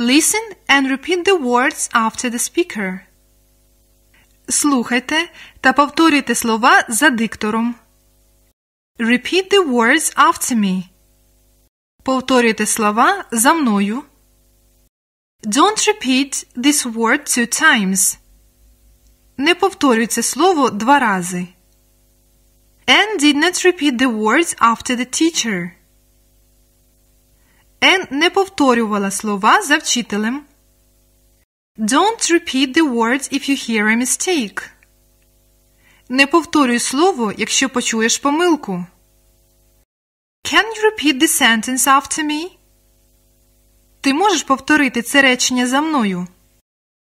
Listen and repeat the words after the speaker. Слухайте та повторюйте слова за диктором. Repeat the words after me. Повторюйте слова за мною. Don't repeat this word two times. Не повторюй це слово два рази. Anne did not repeat the words after the teacher. Не повторювала слова за вчителем. Don't repeat the words if you hear a mistake. Не повторюй слово, якщо почуєш помилку. Can you repeat the sentence after me? Ти можеш повторити це речення за мною?